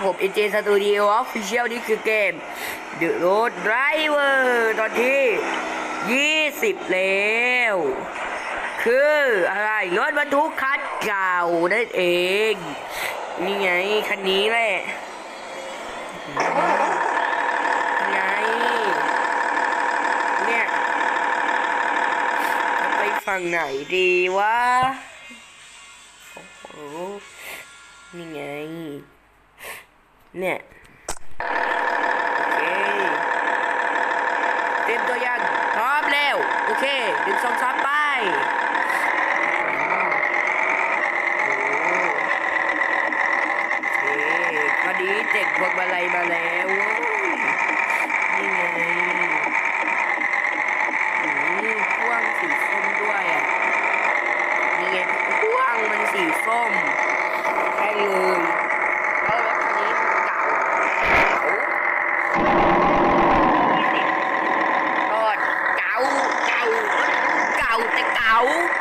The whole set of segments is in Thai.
ดีครับผม NJ Studio Official นี่คือเกม The Road Driver ตอนที่ 20 แล้ว คืออะไรรถบรรทุกคันเก่านั่นเอง นี่ไง คันนี้แหละไงเนี่ยไปฝั่งไหนดีวะโอ้โหนี่ไง เนี่ยโอเคเตรียมตัวยังพร้อมแล้วโอเคหนึ่งสองสามไปโอ้โอเคพอดีเด็กพวงมาลัยมาแล้วนี่ไงอืมพ่วงสีส้มด้วยอะนี่ไงพ่วงมันสีส้มใช่เลยแล้วรถคันนี้เก่าเก่าเก่าเก่าเก่า แ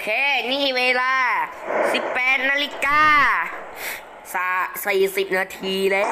เค นี่เวลา 18นาฬิกาสา40 นาทีแล้ว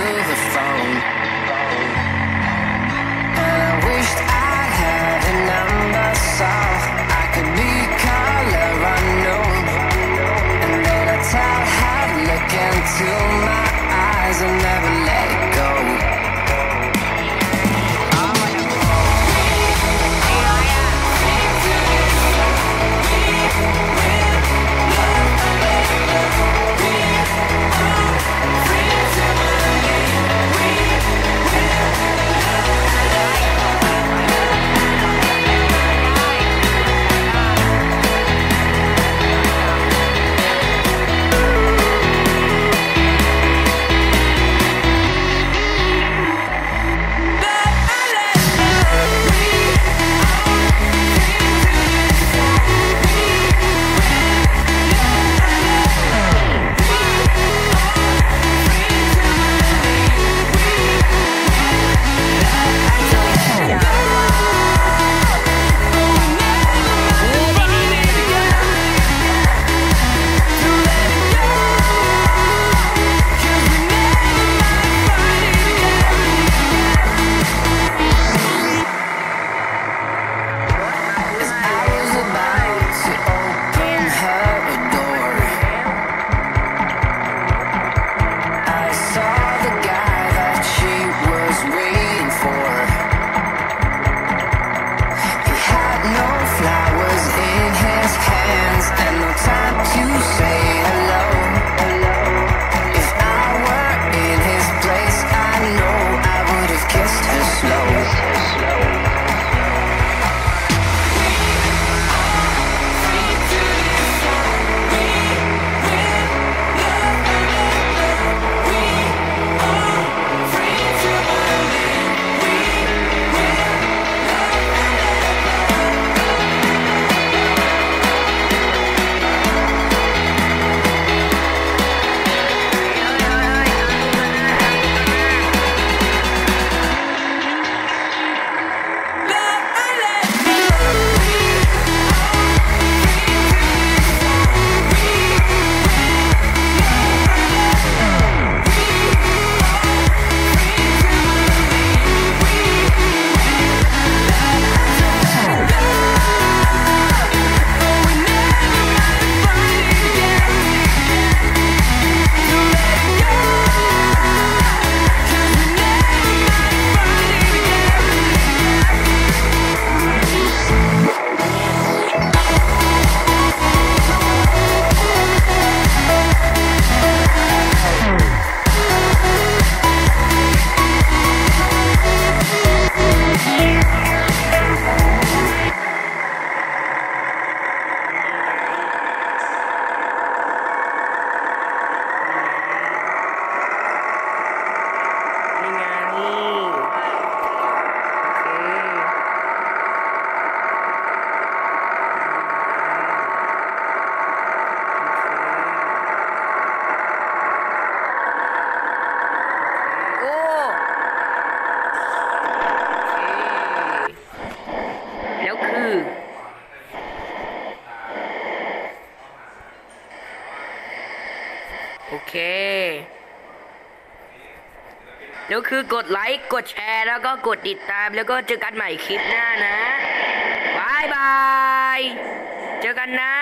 you. เดี๋ยวคือกดไลค์กดแชร์แล้วก็กดติดตามแล้วก็เจอกันใหม่คลิปหน้านะบายบาย เจอกันนะ